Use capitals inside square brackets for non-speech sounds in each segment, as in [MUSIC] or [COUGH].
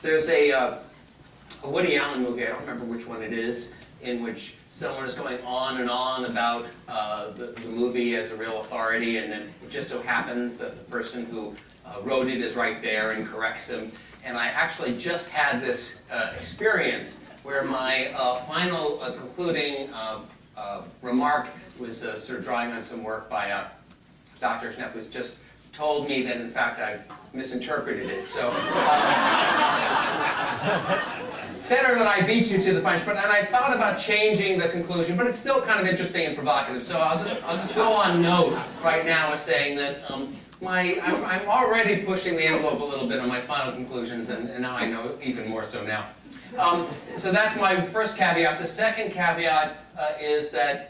There's a, uh, a Woody Allen movie, I don't remember which one it is, in which someone is going on and on about uh, the, the, movie as a real authority, and then it just so happens that the person who uh, wrote it is right there and corrects him. And I actually just had this uh, experience where my uh, final uh, concluding uh, remark was sort of drawing on some work by Dr. Schneps, who's just told me that, in fact, I've misinterpreted it. So, [LAUGHS] better than I beat you to the punch. But and I thought about changing the conclusion, but it's still kind of interesting and provocative. So I'll just I'll just go on note right now as saying that um, my I'm, I'm, already pushing the envelope a little bit on my final conclusions, and, and now I know even more so now. Um, so that's my first caveat. The second caveat uh, is that.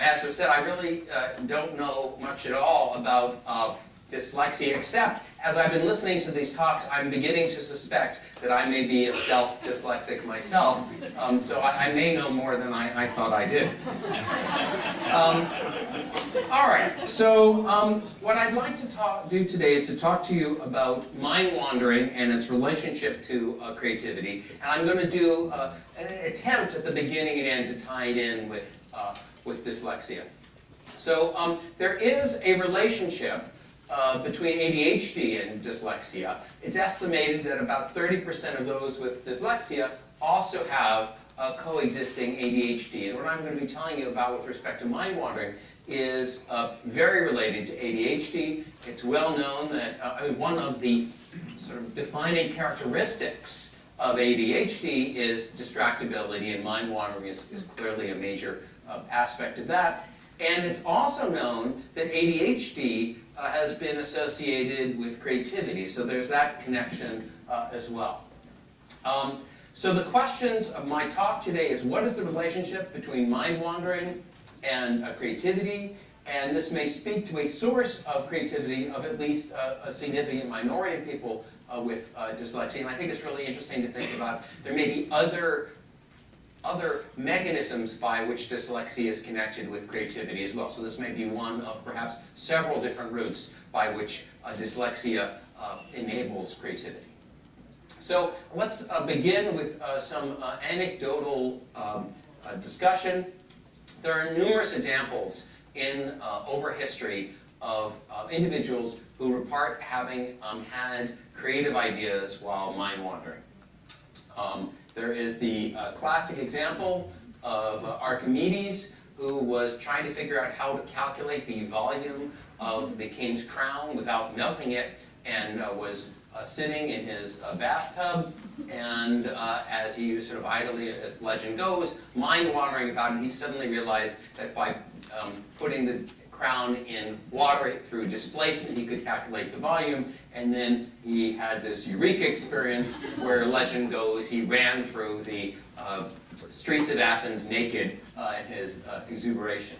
As I said, I really uh, don't know much at all about uh, dyslexia, except as I've been listening to these talks, I'm beginning to suspect that I may be a self-dyslexic myself, um, so I, I, may know more than I, I thought I did. Um, all right, so um, what I'd like to talk, do today is to talk to you about mind wandering and its relationship to uh, creativity, and I'm going to do uh, an attempt at the beginning and end to tie it in with, uh, with dyslexia. So um, there is a relationship uh, between ADHD and dyslexia. It's estimated that about 30% of those with dyslexia also have uh, coexisting ADHD. And what I'm going to be telling you about with respect to mind wandering is uh, very related to ADHD. It's well known that uh, one of the sort of defining characteristics of ADHD is distractibility, and mind wandering is, is clearly a major uh, aspect of that. And it's also known that ADHD uh, has been associated with creativity. So there's that connection uh, as well. Um, so the questions of my talk today is what is the relationship between mind wandering and uh, creativity? And this may speak to a source of creativity of at least a significant minority of people uh, with uh, dyslexia. And I think it's really interesting to think about there may be other other mechanisms by which dyslexia is connected with creativity as well. So this may be one of perhaps several different routes by which uh, dyslexia uh, enables creativity. So let's uh, begin with uh, some uh, anecdotal um, uh, discussion. There are numerous examples in over history of individuals who report having um, had creative ideas while mind wandering. Um, there is the uh, classic example of uh, Archimedes, who was trying to figure out how to calculate the volume of the king's crown without melting it, and uh, was uh, sitting in his uh, bathtub, and uh, as he was sort of idly, as legend goes, mind wandering about it, he suddenly realized that by um, putting the crown in water through displacement, he could calculate the volume, and then he had this eureka experience where legend goes he ran through the uh, streets of Athens naked uh, in his uh, exuberation.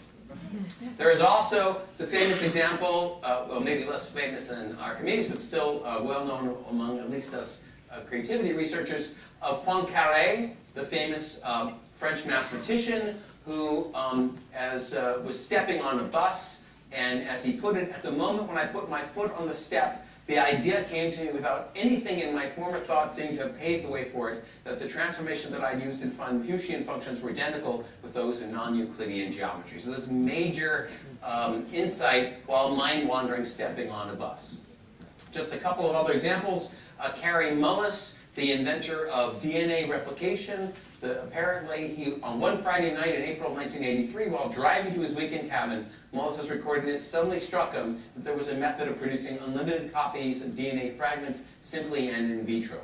There is also the famous example, uh, well, maybe less famous than Archimedes, but still uh, well known among at least us uh, creativity researchers, of Poincaré, the famous French mathematician who um, as, was stepping on a bus, and as he put it, at the moment when I put my foot on the step, the idea came to me without anything in my former thought seeming to have paved the way for it, that the transformation that I used in Fuchsian functions were identical with those in non-Euclidean geometry. So this major um, insight while mind-wandering stepping on a bus. Just a couple of other examples. Uh, Kary Mullis, the inventor of DNA replication, apparently, he on one Friday night in April 1983, while driving to his weekend cabin, is recording it, suddenly struck him that there was a method of producing unlimited copies of DNA fragments simply and in vitro.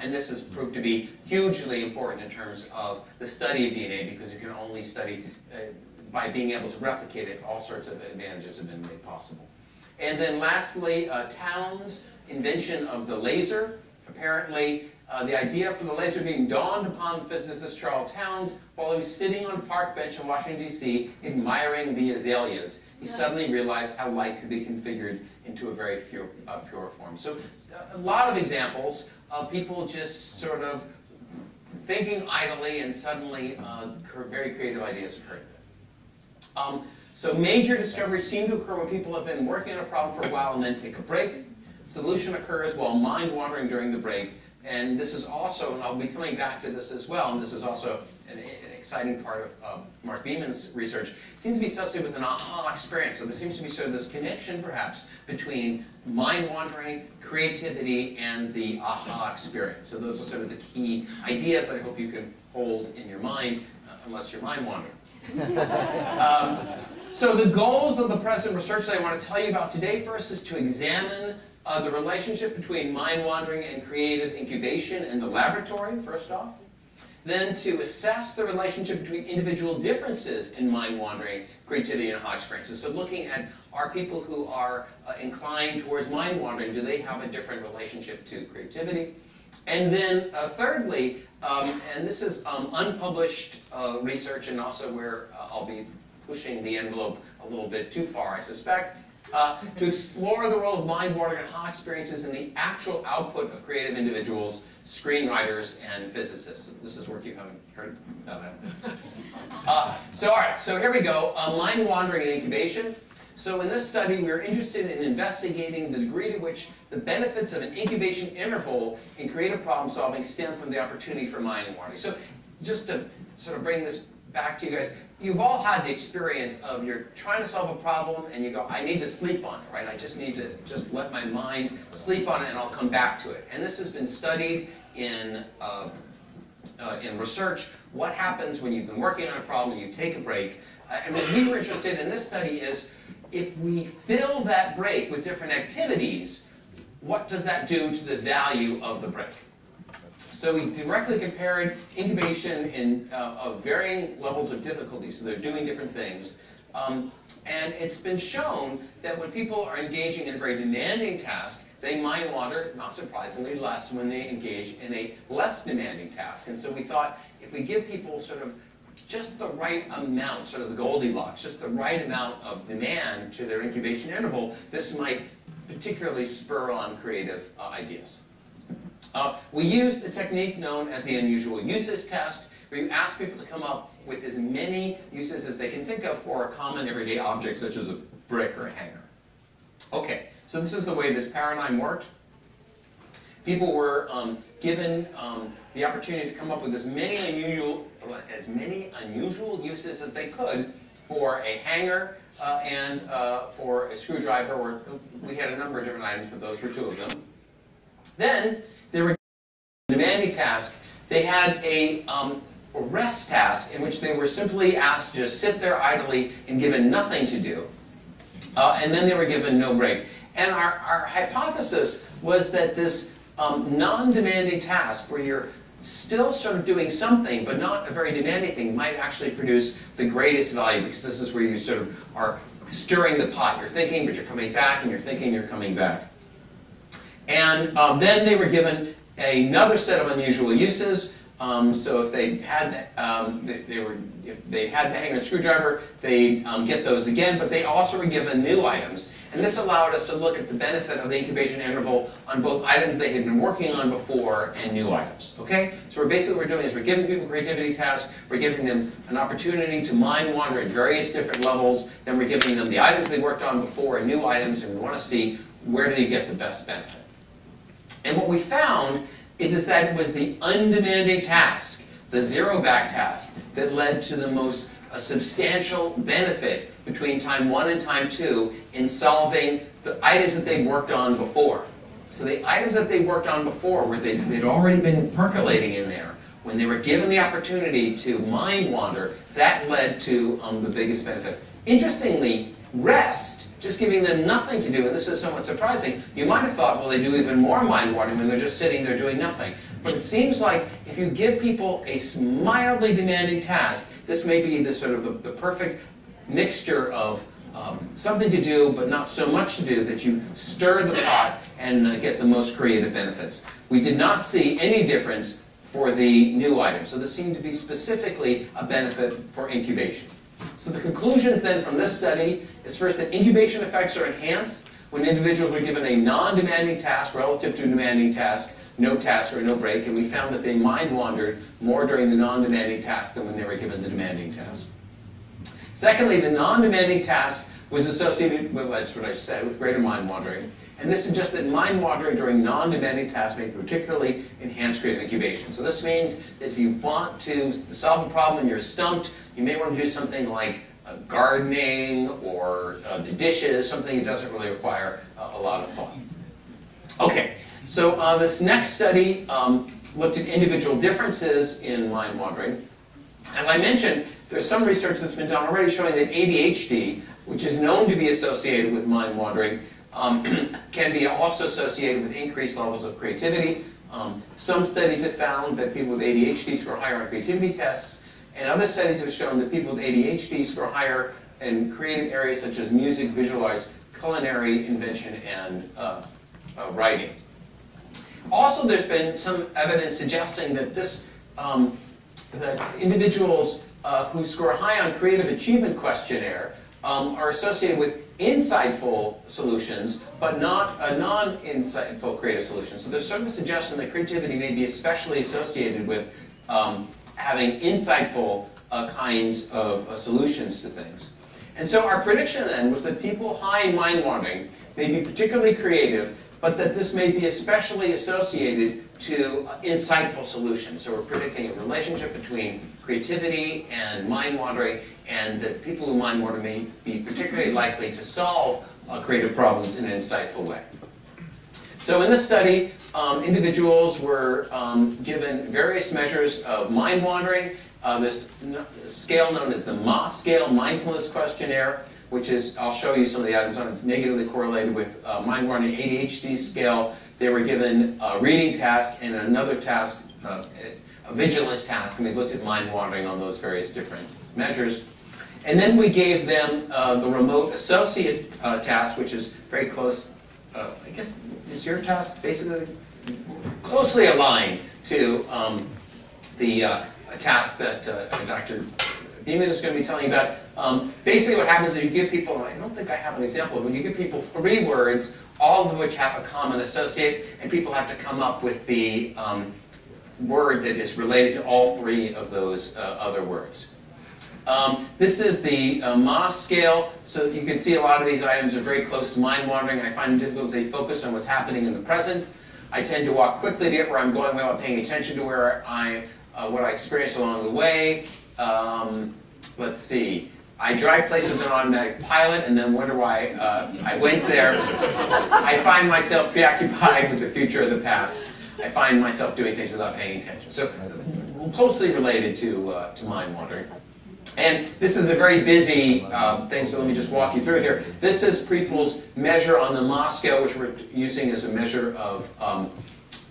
And this has proved to be hugely important in terms of the study of DNA because you can only study uh, by being able to replicate it, all sorts of advantages have been made possible. And then lastly, uh, Townes' invention of the laser. Apparently, uh, the idea for the laser beam dawned upon physicist Charles Townes while he was sitting on a park bench in Washington, D.C., admiring the azaleas. He suddenly realized how light could be configured into a very pure, uh, pure form. So a lot of examples of people just sort of thinking idly and suddenly uh, very creative ideas occur. Um, so major discoveries seem to occur when people have been working on a problem for a while and then take a break. Solution occurs while mind wandering during the break and this is also, and I'll be coming back to this as well, and this is also an, an exciting part of uh, Mark Beeman's research, seems to be associated with an aha experience. So there seems to be sort of this connection, perhaps, between mind wandering, creativity, and the aha experience. So those are sort of the key ideas that I hope you can hold in your mind, uh, unless you're mind wandering. [LAUGHS] um, so the goals of the present research that I want to tell you about today first is to examine uh, the relationship between mind wandering and creative incubation in the laboratory, first off. Then to assess the relationship between individual differences in mind wandering, creativity, and aha experiences. So looking at are people who are uh, inclined towards mind wandering, do they have a different relationship to creativity? And then uh, thirdly, um, and this is um, unpublished uh, research and also where uh, I'll be pushing the envelope a little bit too far, I suspect, uh, to explore the role of mind wandering and aha experiences in the actual output of creative individuals, screenwriters, and physicists. This is work you haven't heard about. Uh, so, all right, so here we go. Uh, mind wandering and incubation. So in this study, we are interested in investigating the degree to which the benefits of an incubation interval in creative problem solving stem from the opportunity for mind wandering. So just to sort of bring this back to you guys, you've all had the experience of you're trying to solve a problem and you go, I need to sleep on it, right? I just need to just let my mind sleep on it and I'll come back to it. And this has been studied in, uh, uh, in research. What happens when you've been working on a problem and you take a break? Uh, and what we were interested in this study is if we fill that break with different activities, what does that do to the value of the break? So we directly compared incubation in, uh, of varying levels of difficulty, so they're doing different things. Um, and it's been shown that when people are engaging in a very demanding task, they mind wander, not surprisingly, less when they engage in a less demanding task. And so we thought if we give people sort of just the right amount, sort of the Goldilocks, just the right amount of demand to their incubation interval, this might particularly spur on creative uh, ideas. Uh, we used a technique known as the unusual uses test, where you ask people to come up with as many uses as they can think of for a common everyday object, such as a brick or a hanger. Okay, so this is the way this paradigm worked. People were um, given um, the opportunity to come up with as many unusual, as many unusual uses as they could for a hanger uh, and uh, for a screwdriver. Or we had a number of different items, but those were two of them. Then they were a demanding task. They had a, um, rest task in which they were simply asked to just sit there idly and given nothing to do. Uh, and then they were given no break. And our, our hypothesis was that this um, non-demanding task where you're still sort of doing something but not a very demanding thing might actually produce the greatest value because this is where you sort of are stirring the pot. You're thinking, but you're coming back, and you're thinking, you're coming back. And um, then they were given another set of unusual uses. Um, so if they had um, they, were if they had the hanger and screwdriver, they um, get those again. But they also were given new items, and this allowed us to look at the benefit of the incubation interval on both items they had been working on before and new items. Okay, so we're basically what we're doing is we're giving people creativity tasks, we're giving them an opportunity to mind wander at various different levels. Then we're giving them the items they worked on before and new items, and we want to see where do they get the best benefit. And what we found is, is that it was the undemanding task, the zero back task, that led to the most substantial benefit between time one and time two in solving the items that they worked on before. So the items that they worked on before, where they'd, they'd already been percolating in there, when they were given the opportunity to mind wander, that led to um, the biggest benefit. Interestingly, rest just giving them nothing to do, and this is somewhat surprising, you might have thought, well, they do even more mind wandering when they're just sitting there doing nothing. But it seems like if you give people a mildly demanding task, this may be the sort of the, the perfect mixture of um, something to do, but not so much to do that you stir the pot and uh, get the most creative benefits. We did not see any difference for the new item, so this seemed to be specifically a benefit for incubation. So the conclusions then from this study is first that incubation effects are enhanced when individuals are given a non-demanding task relative to a demanding task, no task or no break, and we found that they mind wandered more during the non-demanding task than when they were given the demanding task. Secondly, the non-demanding task was associated with, that's what I said, with greater mind wandering. And this suggests that mind wandering during non-demanding tasks may particularly enhance creative incubation. So this means that if you want to solve a problem and you're stumped, you may want to do something like uh, gardening or uh, the dishes, something that doesn't really require uh, a lot of thought. Okay, so uh, this next study um, looked at individual differences in mind wandering. As I mentioned, there's some research that's been done already showing that ADHD, which is known to be associated with mind wandering, um, [CLEARS THROAT] can be also associated with increased levels of creativity. Um, some studies have found that people with ADHD score higher on creativity tests, and other studies have shown that people with ADHD score higher in creative areas such as music, visual arts, culinary, invention, and uh, uh, writing. Also, there's been some evidence suggesting that this um, that individuals uh, who score high on creative achievement questionnaire um, are associated with insightful solutions, but not a non-insightful creative solution. So there's sort of a suggestion that creativity may be especially associated with um, having insightful uh, kinds of uh, solutions to things. And so our prediction then was that people high in mind wandering may be particularly creative, but that this may be especially associated to uh, insightful solutions. So we're predicting a relationship between creativity and mind wandering, and that people who mind wander may be particularly likely to solve uh, creative problems in an insightful way. So in this study, um, individuals were um, given various measures of mind wandering. Uh, this scale known as the MAAS scale, Mindfulness Questionnaire, which is, I'll show you some of the items on it, it's negatively correlated with uh, mind wandering ADHD scale. They were given a reading task and another task, uh, a vigilance task, and we looked at mind wandering on those various different measures. And then we gave them uh, the remote associate uh, task, which is very close, uh, I guess, is your task basically closely aligned to um, the uh, task that uh, Dr. Beeman is going to be telling you about. Um, basically what happens is you give people, I don't think I have an example, but you give people three words, all of which have a common associate, and people have to come up with the um, word that is related to all three of those uh, other words. Um, this is the uh, MAAS scale, so you can see a lot of these items are very close to mind wandering. I find it difficult as they focus on what's happening in the present. I tend to walk quickly to get where I'm going without paying attention to where I, uh, what I experience along the way. Um, let's see. I drive places on automatic pilot and then wonder why uh, I went there. I find myself preoccupied with the future of the past. I find myself doing things without paying attention. So closely related to, uh, to mind wandering. And this is a very busy uh, thing, so let me just walk you through here. This is people's measure on the Moscow, which we're using as a measure of, um,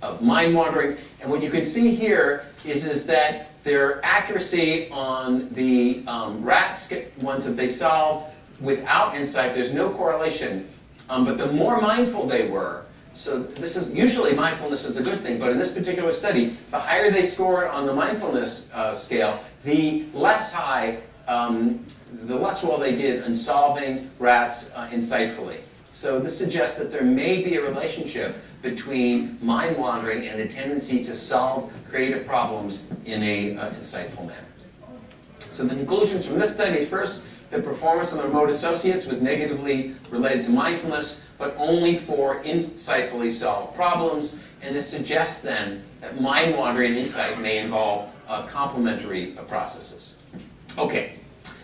of mind wandering. And what you can see here is, is that their accuracy on the um, RAT ones that they solved without insight, there's no correlation. Um, but the more mindful they were, so this is usually mindfulness is a good thing, but in this particular study, the higher they scored on the mindfulness uh, scale, the less high, um, the less well they did in solving RATs uh, insightfully. So this suggests that there may be a relationship between mind wandering and the tendency to solve creative problems in a uh, insightful manner. So the conclusions from this study first, the performance of the remote associates was negatively related to mindfulness, but only for insightfully solved problems. And this suggests then that mind wandering insight may involve uh, complementary uh, processes. Okay,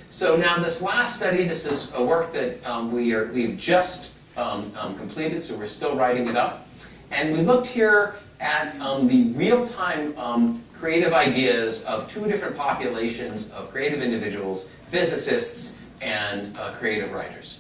so now this last study, this is a work that um, we are, we've just um, um, completed, so we're still writing it up. And we looked here at um, the real-time um, creative ideas of two different populations of creative individuals, physicists and uh, creative writers.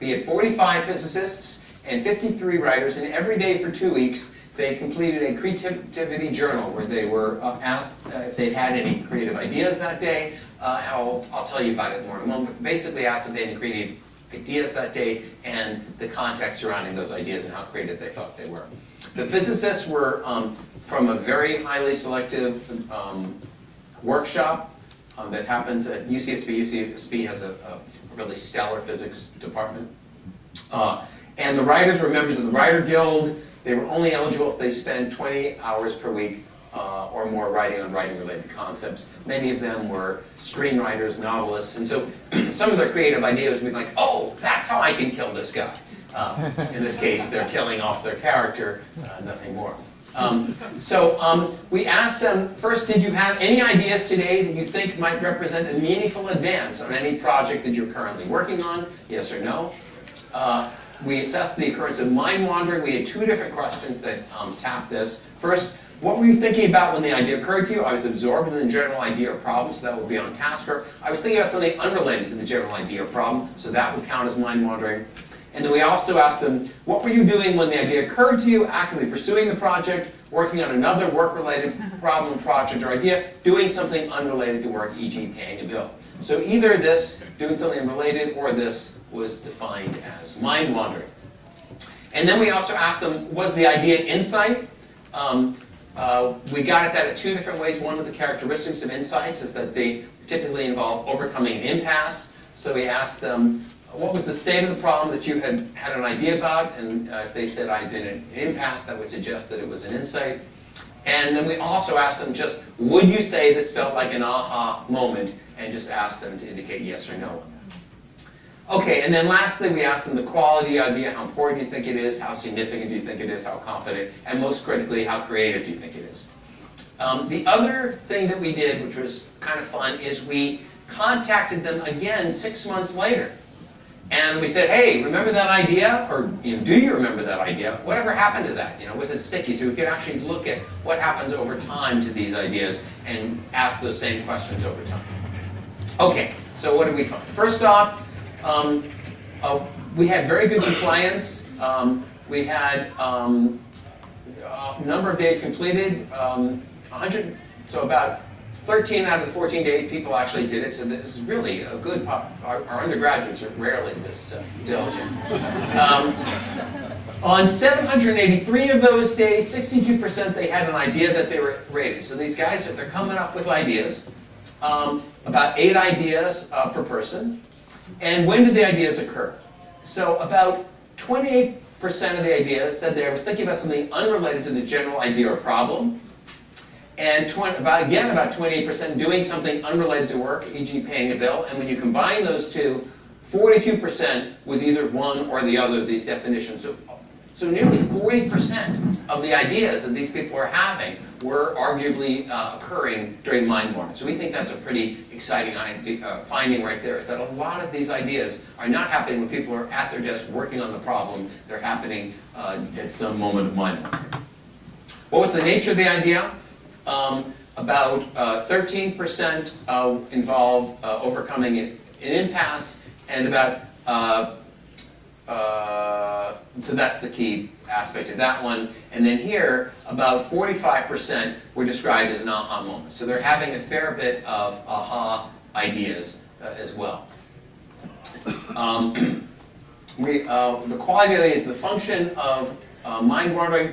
We had 45 physicists and 53 writers, and every day for two weeks, they completed a creativity journal where they were uh, asked uh, if they'd had any creative ideas that day. Uh, I'll, I'll tell you about it more in a moment. Basically asked if they had any creative ideas that day and the context surrounding those ideas and how creative they thought they were. The physicists were um, from a very highly selective um, workshop um, that happens at UCSB. UCSB has a, a really stellar physics department. Uh, and the writers were members of the Writer Guild. They were only eligible if they spent 20 hours per week uh, or more writing on writing-related concepts. Many of them were screenwriters, novelists, and so [CLEARS THROAT] some of their creative ideas would be like, oh, that's how I can kill this guy. Uh, in this case, they're killing off their character, uh, nothing more. Um, so um, we asked them, first, did you have any ideas today that you think might represent a meaningful advance on any project that you're currently working on? Yes or no? Uh, we assessed the occurrence of mind wandering. We had two different questions that um, tapped this. First, what were you thinking about when the idea occurred to you? I was absorbed in the general idea or problem, so that would be on tasker. I was thinking about something unrelated to the general idea or problem, so that would count as mind wandering. And then we also asked them, what were you doing when the idea occurred to you, actively pursuing the project, working on another work-related [LAUGHS] problem, project, or idea, doing something unrelated to work, e.g. paying a bill. So either this, doing something unrelated, or this was defined as mind wandering. And then we also asked them, was the idea an insight? Um, uh, we got at that in two different ways. One of the characteristics of insights is that they typically involve overcoming an impasse. So we asked them, what was the state of the problem that you had had an idea about? And uh, if they said I'd been in an impasse, that would suggest that it was an insight. And then we also asked them just, would you say this felt like an aha moment? And just asked them to indicate yes or no. Okay, and then lastly, we asked them the quality idea, how important do you think it is, how significant do you think it is, how confident, and most critically, how creative do you think it is. Um, the other thing that we did, which was kind of fun, is we contacted them again six months later. And we said, hey, remember that idea? Or you know, do you remember that idea? Whatever happened to that? You know, was it sticky? So we could actually look at what happens over time to these ideas and ask those same questions over time. Okay, so what did we find? First off, um, uh, we had very good compliance. Um, we had um, a number of days completed, 100, um, so about 13 out of the 14 days people actually did it, so this is really a good, our, our undergraduates are rarely this uh, diligent. Um, on 783 of those days, 62% they had an idea that they were rated. So these guys, they're coming up with ideas, um, about eight ideas uh, per person. And when did the ideas occur? So about 28% of the ideas said they were thinking about something unrelated to the general idea or problem. And 20, about, again, about 28% doing something unrelated to work, e.g. paying a bill. And when you combine those two, 42% was either one or the other of these definitions. So so nearly 40% of the ideas that these people are having were arguably uh, occurring during mind wandering. So we think that's a pretty exciting uh, finding right there, is that a lot of these ideas are not happening when people are at their desk working on the problem. They're happening uh, at some moment of mind wandering. What was the nature of the idea? Um, about 13% uh, involve uh, overcoming an, an impasse, and about uh, so that's the key aspect of that one. And then here, about 45% were described as an aha moment. So they're having a fair bit of aha ideas uh, as well. Um, [CLEARS THROAT] we, uh, the quality of is the function of uh, mind wandering.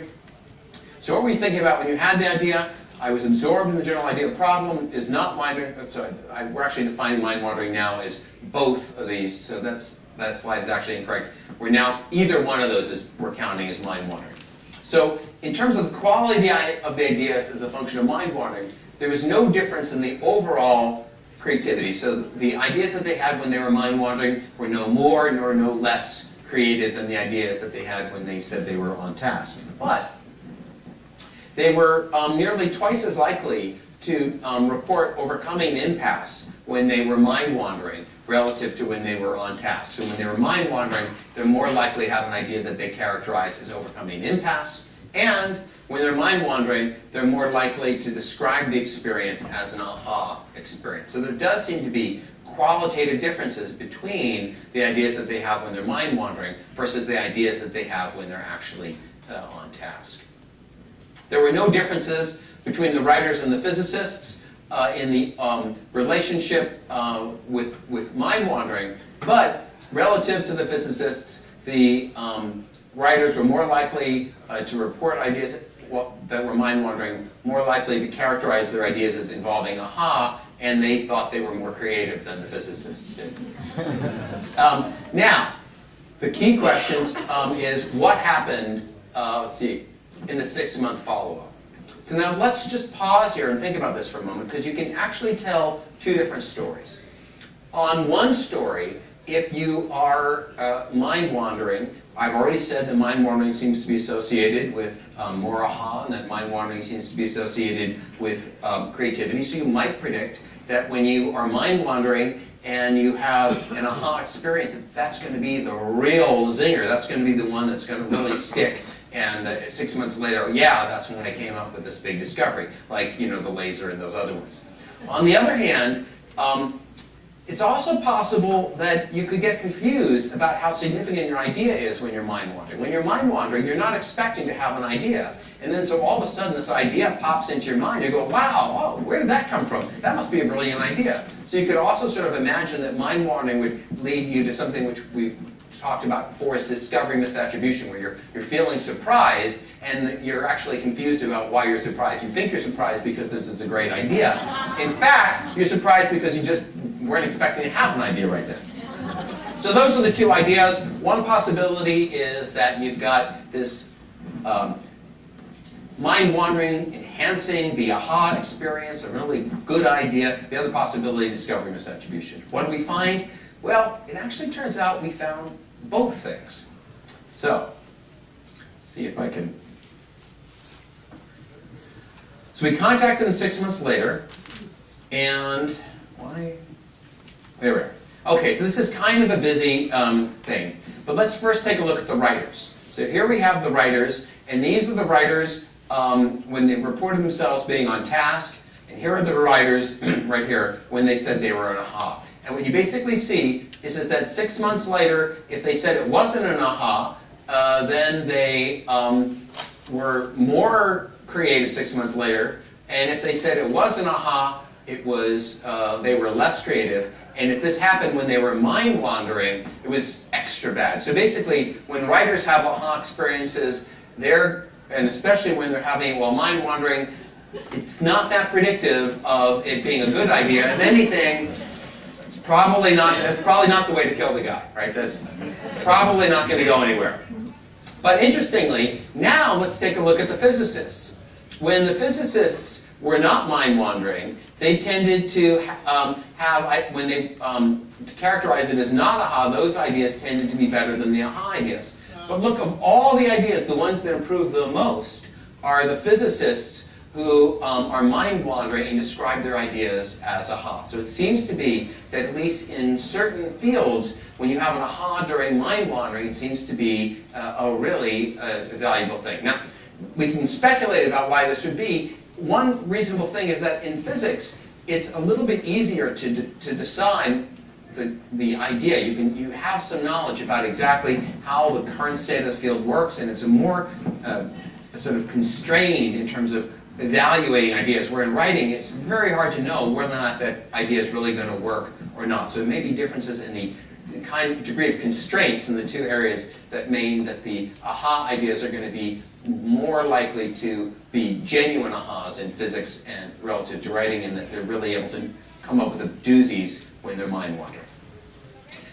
So what were you thinking about when you had the idea? I was absorbed in the general idea. Problem is not mind. So I, we're actually defining mind wandering now as both of these. So that's that slide is actually incorrect. We're now, either one of those is we're counting as mind wandering. So in terms of the quality of the ideas as a function of mind wandering, there was no difference in the overall creativity. So the ideas that they had when they were mind wandering were no more nor no less creative than the ideas that they had when they said they were on task. But they were um, nearly twice as likely to um, report overcoming impasse when they were mind wandering relative to when they were on task. So when they were mind wandering, they're more likely to have an idea that they characterize as overcoming impasse. And when they're mind wandering, they're more likely to describe the experience as an aha experience. So there does seem to be qualitative differences between the ideas that they have when they're mind wandering versus the ideas that they have when they're actually uh, on task. There were no differences between the writers and the physicists uh, in the um, relationship uh, with, with mind wandering, but relative to the physicists, the um, writers were more likely uh, to report ideas that were mind wandering, more likely to characterize their ideas as involving aha, and they thought they were more creative than the physicists did. [LAUGHS] um, now, the key question um, is what happened, uh, let's see, in the six-month follow-up. So now let's just pause here and think about this for a moment because you can actually tell two different stories. On one story, if you are uh, mind wandering, I've already said that mind wandering seems to be associated with um, more aha, and that mind wandering seems to be associated with um, creativity. So you might predict that when you are mind wandering and you have an aha experience, that that's going to be the real zinger. That's going to be the one that's going to really stick. And uh, six months later, yeah, that's when I came up with this big discovery, like you know the laser and those other ones. On the other hand, um, it's also possible that you could get confused about how significant your idea is when you're mind wandering. When you're mind wandering, you're not expecting to have an idea. And then so all of a sudden this idea pops into your mind. You go, wow, oh, where did that come from? That must be a brilliant idea. So you could also sort of imagine that mind wandering would lead you to something which we've talked about before is discovery misattribution, where you're, you're feeling surprised and you're actually confused about why you're surprised. You think you're surprised because this is a great idea. In fact, you're surprised because you just weren't expecting to have an idea right then. So those are the two ideas. One possibility is that you've got this um, mind wandering enhancing the aha experience, a really good idea. The other possibility, discovery misattribution. What do we find? Well, it actually turns out we found both things. So, see if I can. So we contacted them six months later, and why? There we are. Okay, so this is kind of a busy um, thing. But let's first take a look at the writers. So here we have the writers, and these are the writers um, when they reported themselves being on task, and here are the writers [CLEARS THROAT] right here when they said they were on a hop. And what you basically see is, is that six months later, if they said it wasn't an aha, uh, then they um, were more creative six months later. And if they said it was an aha, it was uh, they were less creative. And if this happened when they were mind wandering, it was extra bad. So basically, when writers have aha experiences, they're and especially when they're having while mind wandering, it's not that predictive of it being a good idea. If anything, Probably not, that's probably not the way to kill the guy, right? That's probably not going to go anywhere. But interestingly, now let's take a look at the physicists. When the physicists were not mind wandering, they tended to um, have, when they um, to characterize it as not aha, those ideas tended to be better than the aha ideas. But look, of all the ideas, the ones that improve the most are the physicists who um, are mind wandering and describe their ideas as aha. So it seems to be that at least in certain fields, when you have an aha during mind wandering, it seems to be uh, a really uh, valuable thing. Now, we can speculate about why this would be. One reasonable thing is that in physics, it's a little bit easier to, to decide the, the idea. You, can, you have some knowledge about exactly how the current state of the field works, and it's a more uh, sort of constrained in terms of evaluating ideas, where in writing it's very hard to know whether or not that idea is really going to work or not. So it may be differences in the kind degree of constraints in the two areas that mean that the aha ideas are going to be more likely to be genuine ahas in physics and relative to writing, and that they're really able to come up with the doozies when they're mind wanders.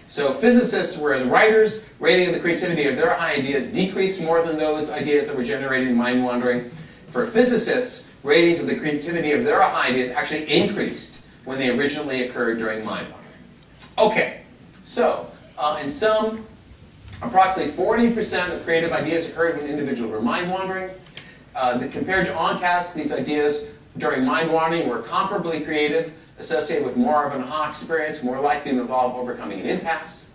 So physicists, whereas writers' rating the creativity of their ideas decreased more than those ideas that were generated in mind wandering, for physicists, ratings of the creativity of their ideas actually increased when they originally occurred during mind wandering. Okay, so uh, in sum, approximately 40% of creative ideas occurred when individuals were mind wandering. Uh, compared to on task, these ideas during mind wandering were comparably creative, associated with more of an aha experience, more likely to involve overcoming an impasse.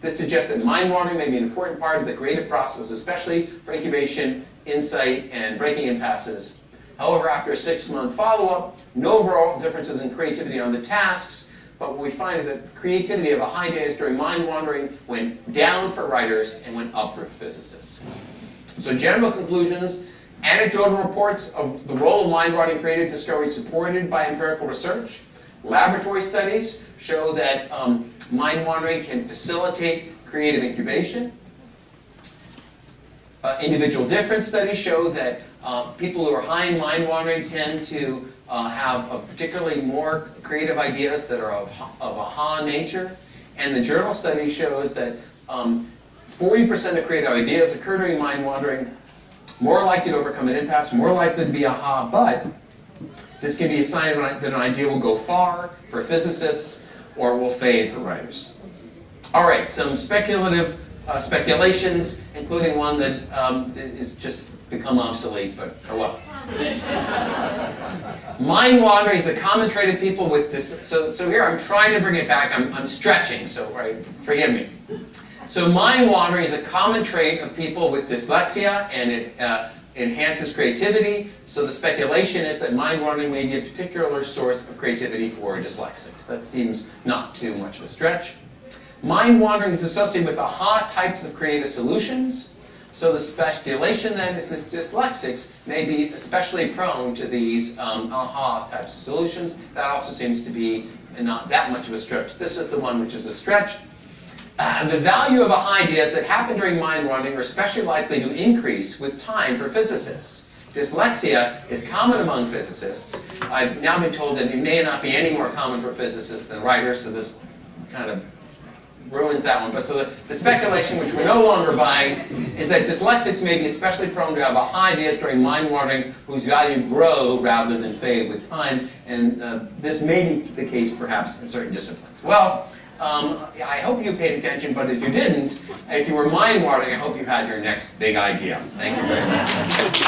This suggests that mind wandering may be an important part of the creative process, especially for incubation insight, and breaking impasses. However, after a six-month follow-up, no overall differences in creativity on the tasks, but what we find is that creativity of a high days during mind wandering went down for writers and went up for physicists. So general conclusions, anecdotal reports of the role of mind wandering creative discovery supported by empirical research. Laboratory studies show that um, mind wandering can facilitate creative incubation. Uh, individual difference studies show that uh, people who are high in mind wandering tend to uh, have particularly more creative ideas that are of, of aha nature. And the journal study shows that 40% um, of creative ideas occur during mind wandering, more likely to overcome an impasse, more likely to be aha, but this can be a sign that an idea will go far for physicists or will fade for writers. All right, some speculative uh, speculations, including one that um, is just become obsolete, but oh well. [LAUGHS] Mind wandering is a common trait of people with this. So, so here I'm trying to bring it back. I'm, I'm stretching, so right, forgive me. So mind wandering is a common trait of people with dyslexia, and it uh, enhances creativity. So the speculation is that mind wandering may be a particular source of creativity for dyslexics. That seems not too much of a stretch. Mind wandering is associated with aha types of creative solutions. So the speculation then is that dyslexics may be especially prone to these um, aha types of solutions. That also seems to be not that much of a stretch. This is the one which is a stretch. Uh, the value of ideas that happen during mind wandering are especially likely to increase with time for physicists. Dyslexia is common among physicists. I've now been told that it may not be any more common for physicists than writers, so this kind of ruins that one. But so the, the, speculation, which we're no longer buying, is that dyslexics may be especially prone to have a high ideas during mind wandering whose value grow rather than fade with time. And uh, this may be the case perhaps in certain disciplines. Well, um, I hope you paid attention, but if you didn't, if you were mind wandering, I hope you had your next big idea. Thank you very much.